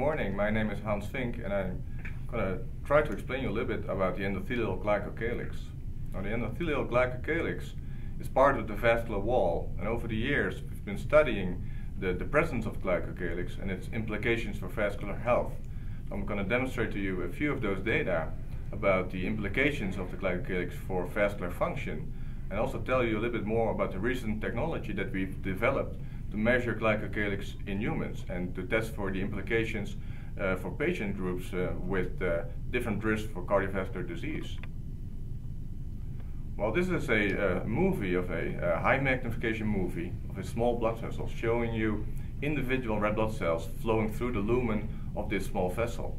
morning. My name is Hans Vink, and I'm going to try to explain you a little bit about the endothelial glycocalyx. Now, the endothelial glycocalyx is part of the vascular wall, and over the years we've been studying the, the presence of glycocalyx and its implications for vascular health. So I'm going to demonstrate to you a few of those data about the implications of the glycocalyx for vascular function, and also tell you a little bit more about the recent technology that we've developed to measure glycocalyx in humans and to test for the implications uh, for patient groups uh, with uh, different risks for cardiovascular disease. Well, this is a uh, movie of a, high magnification movie of a small blood vessel showing you individual red blood cells flowing through the lumen of this small vessel.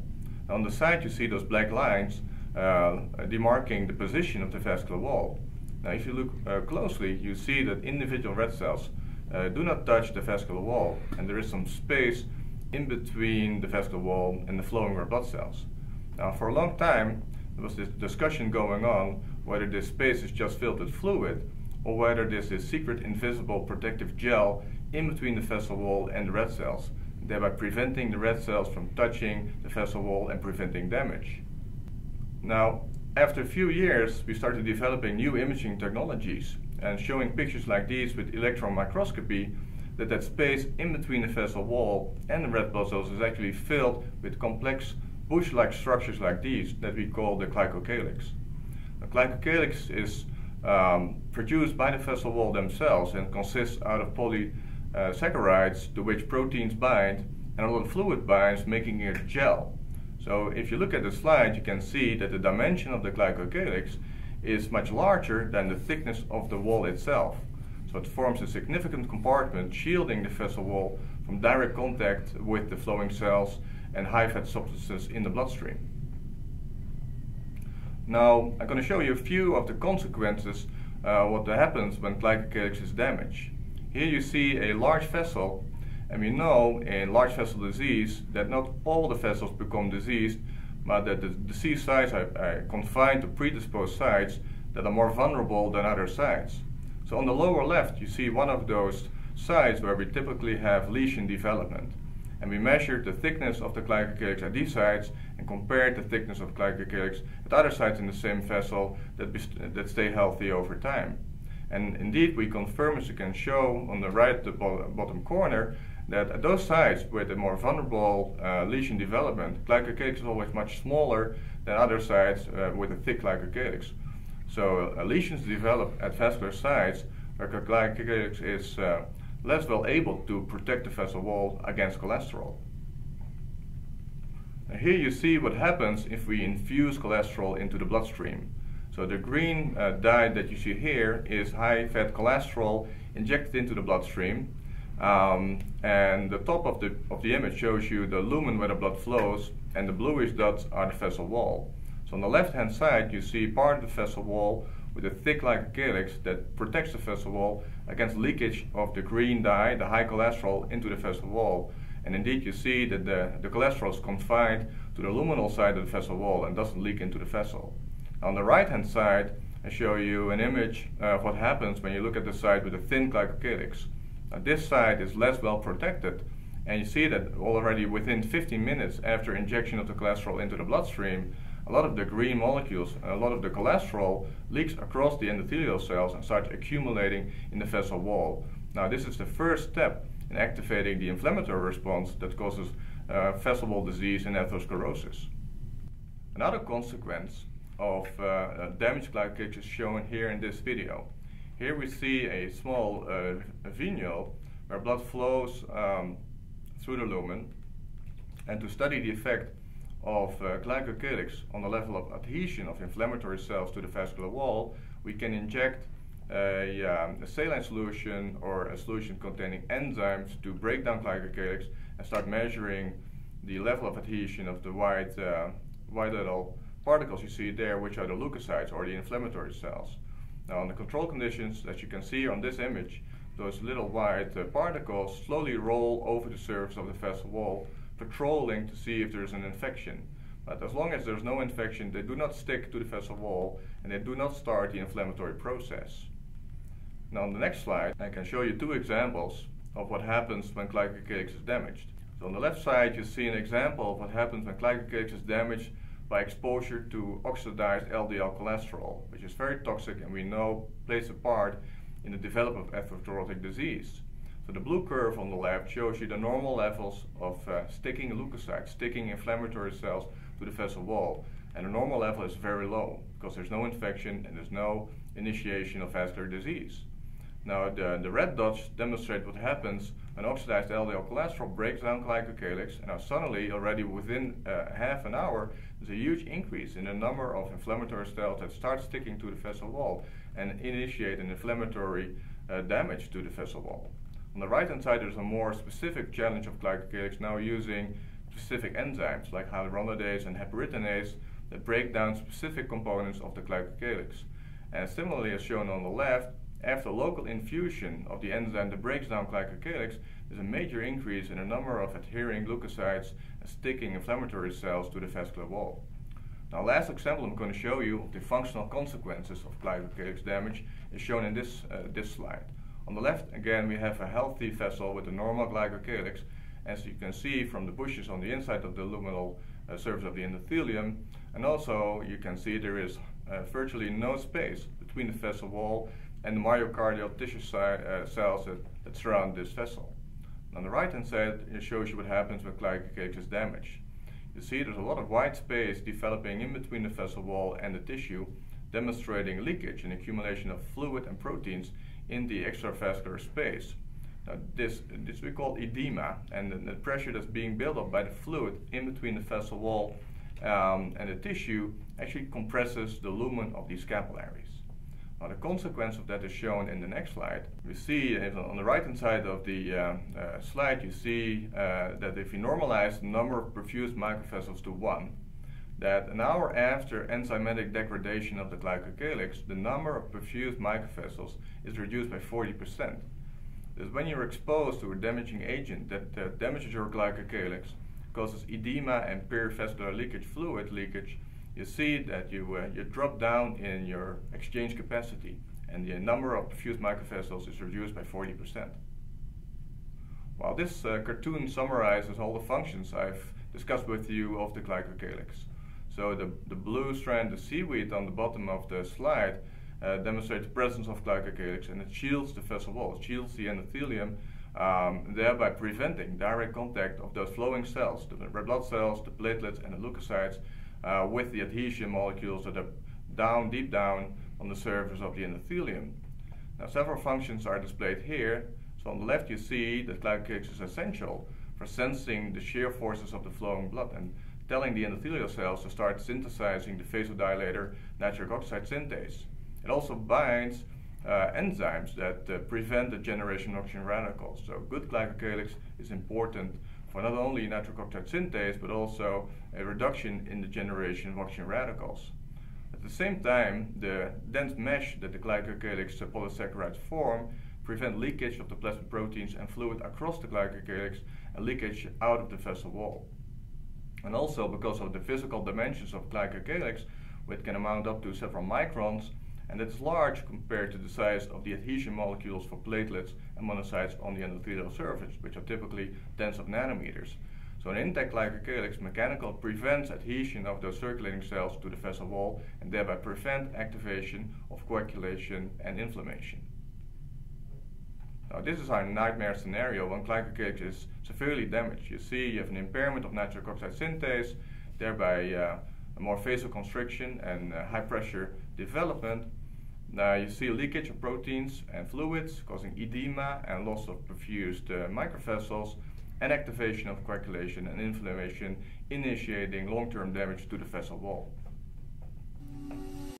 On the side you see those black lines uh, demarking the position of the vascular wall. Now if you look uh, closely you see that individual red cells uh, do not touch the vascular wall, and there is some space in between the vascular wall and the flowing red blood cells. Now, for a long time, there was this discussion going on whether this space is just filled with fluid or whether this is secret invisible protective gel in between the vessel wall and the red cells, thereby preventing the red cells from touching the vessel wall and preventing damage. Now, after a few years, we started developing new imaging technologies and showing pictures like these with electron microscopy that that space in between the vessel wall and the red blood cells is actually filled with complex bush-like structures like these that we call the glycocalyx. The glycocalyx is um, produced by the vessel wall themselves and consists out of polysaccharides to which proteins bind and a lot of fluid binds making it a gel. So if you look at the slide you can see that the dimension of the glycocalyx is much larger than the thickness of the wall itself. So it forms a significant compartment shielding the vessel wall from direct contact with the flowing cells and high fat substances in the bloodstream. Now I'm going to show you a few of the consequences uh, what happens when glycocalyx is damaged. Here you see a large vessel and we know in large vessel disease that not all the vessels become diseased but that the disease sites are, are confined to predisposed sites that are more vulnerable than other sites. So on the lower left, you see one of those sites where we typically have lesion development. And we measured the thickness of the glycocalyx at these sites and compared the thickness of glycocalyx at other sites in the same vessel that, that stay healthy over time. And indeed, we confirm, as you can show on the right, the bottom corner, that at those sites with a more vulnerable uh, lesion development, glycocalyx is always much smaller than other sites uh, with a thick glycocalyx. So uh, lesions develop at vascular sites where glycocalyx is uh, less well able to protect the vessel wall against cholesterol. Now here you see what happens if we infuse cholesterol into the bloodstream. So the green uh, dye that you see here is high fat cholesterol injected into the bloodstream um, and the top of the, of the image shows you the lumen where the blood flows, and the bluish dots are the vessel wall. So on the left hand side, you see part of the vessel wall with a thick glycocalyx that protects the vessel wall against leakage of the green dye, the high cholesterol, into the vessel wall. And indeed, you see that the, the cholesterol is confined to the luminal side of the vessel wall and doesn't leak into the vessel. On the right hand side, I show you an image of what happens when you look at the side with a thin glycocalyx. Now this side is less well protected and you see that already within 15 minutes after injection of the cholesterol into the bloodstream, a lot of the green molecules a lot of the cholesterol leaks across the endothelial cells and starts accumulating in the vessel wall. Now this is the first step in activating the inflammatory response that causes uh, vessel wall disease and atherosclerosis. Another consequence of uh, damaged glycocalyx is shown here in this video. Here we see a small uh, venule where blood flows um, through the lumen. And to study the effect of uh, glycocalyx on the level of adhesion of inflammatory cells to the vascular wall, we can inject a, um, a, saline solution or a solution containing enzymes to break down glycocalyx and start measuring the level of adhesion of the white, uh, white little particles you see there, which are the leukocytes or the inflammatory cells. Now on the control conditions, as you can see on this image, those little white uh, particles slowly roll over the surface of the vessel wall, patrolling to see if there's an infection. But as long as there's no infection, they do not stick to the vessel wall and they do not start the inflammatory process. Now on the next slide, I can show you two examples of what happens when glycocalyx is damaged. So on the left side you see an example of what happens when glycocalyx is damaged by exposure to oxidized LDL cholesterol, which is very toxic and we know plays a part in the development of atherosclerotic disease. So the blue curve on the left shows you the normal levels of uh, sticking leukocytes, sticking inflammatory cells to the vessel wall. And the normal level is very low because there's no infection and there's no initiation of vascular disease. Now the, the red dots demonstrate what happens when oxidized LDL cholesterol breaks down glycocalyx and now suddenly already within uh, half an hour there's a huge increase in the number of inflammatory cells that start sticking to the vessel wall and initiate an inflammatory uh, damage to the vessel wall. On the right hand side there's a more specific challenge of glycocalyx now using specific enzymes like hyaluronidase and heparinase that break down specific components of the glycocalyx. And similarly as shown on the left, after local infusion of the enzyme that breaks down glycocalyx, there's a major increase in the number of adhering leukocytes and sticking inflammatory cells to the vascular wall. Now last example I'm going to show you of the functional consequences of glycocalyx damage is shown in this, uh, this slide. On the left again we have a healthy vessel with a normal glycocalyx as you can see from the bushes on the inside of the luminal uh, surface of the endothelium and also you can see there is uh, virtually no space between the vessel wall and the myocardial tissue uh, cells that, that, surround this vessel. On the right hand side it shows you what happens when glycocalyx is damaged. You see there's a lot of white space developing in between the vessel wall and the tissue demonstrating leakage and accumulation of fluid and proteins in the extravascular space. Now this, this we call edema and the, the, pressure that's being built up by the fluid in between the vessel wall um, and the tissue actually compresses the lumen of these capillaries. Now the consequence of that is shown in the next slide. We see on the right hand side of the uh, uh, slide you see uh, that if you normalize the number of perfused microvessels to 1, that an hour after enzymatic degradation of the glycocalyx, the number of perfused microvessels is reduced by 40%. Because when you're exposed to a damaging agent that uh, damages your glycocalyx, causes edema and perivascular leakage, fluid leakage, you see that you, uh, you drop down in your exchange capacity and the number of perfused microvessels is reduced by 40%. While this uh, cartoon summarizes all the functions I've discussed with you of the glycocalyx. So the, the blue strand, the seaweed on the bottom of the slide, uh, demonstrates the presence of glycocalyx and it shields the vessel wall, it shields the endothelium, um, thereby preventing direct contact of those flowing cells, the red blood cells, the platelets and the leukocytes, uh, with the adhesion molecules that are down, deep down on the surface of the endothelium. Now several functions are displayed here. So on the left you see that glycocalyx is essential for sensing the shear forces of the flowing blood and telling the endothelial cells to start synthesizing the vasodilator nitric oxide synthase. It also binds uh, enzymes that uh, prevent the generation of oxygen radicals. So good glycocalyx is important for not only oxide synthase, but also a reduction in the generation of oxygen radicals. At the same time, the dense mesh that the glycocalyx polysaccharides form prevent leakage of the plasma proteins and fluid across the glycocalyx and leakage out of the vessel wall. And also because of the physical dimensions of glycocalyx, which can amount up to several microns, and it's large compared to the size of the adhesion molecules for platelets and monocytes on the endothelial surface, which are typically tens of nanometers. So an intact glycocalyx mechanical prevents adhesion of those circulating cells to the vessel wall and thereby prevent activation of coagulation and inflammation. Now this is our nightmare scenario when glycocalyx is severely damaged. You see you have an impairment of nitric oxide synthase, thereby uh, a more vasoconstriction and uh, high pressure development now you see leakage of proteins and fluids causing edema and loss of perfused uh, microvessels and activation of coagulation and inflammation initiating long-term damage to the vessel wall.